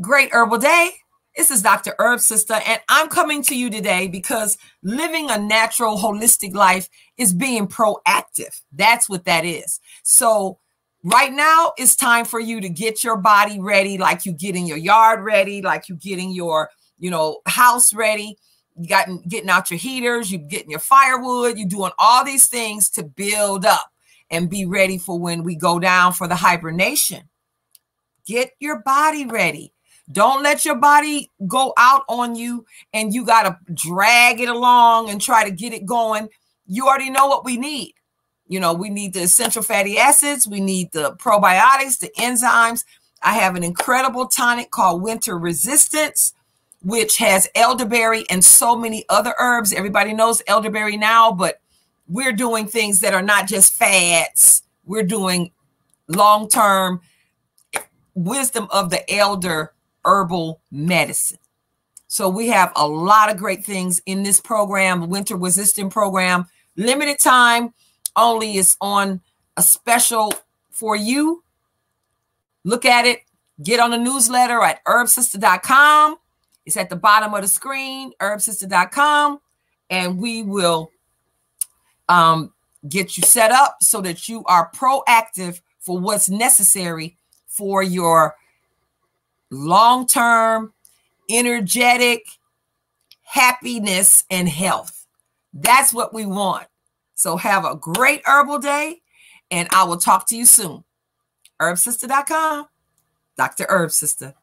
great herbal day. This is Dr. Herb Sistah, and I'm coming to you today because living a natural, holistic life is being proactive. That's what that is. So, right now, it's time for you to get your body ready, like you getting your yard ready, like you getting your, you know, house ready. You got getting out your heaters, you getting your firewood, you doing all these things to build up and be ready for when we go down for the hibernation. Get your body ready. Don't let your body go out on you and you got to drag it along and try to get it going. You already know what we need. You know, we need the essential fatty acids, we need the probiotics, the enzymes. I have an incredible tonic called Winter Resistance, which has elderberry and so many other herbs. Everybody knows elderberry now, but we're doing things that are not just fads. We're doing long term wisdom of the elder herbal medicine. So we have a lot of great things in this program, winter resistant program. Limited time only is on a special for you. Look at it. Get on the newsletter at herbsistah.com. It's at the bottom of the screen, herbsistah.com, and we will um, get you set up so that you are proactive for what's necessary for your long term, energetic happiness and health. That's what we want. So have a great herbal day, and I will talk to you soon. Herbsistah.com, Dr. Herb Sistah.